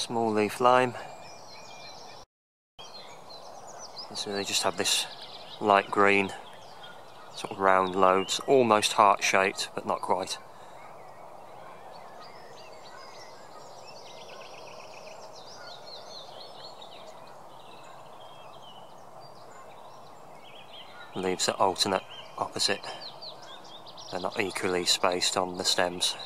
Small leaf lime. So they just have this light green, sort of round lobes, almost heart shaped, but not quite. Leaves are alternate opposite. They're not equally spaced on the stems.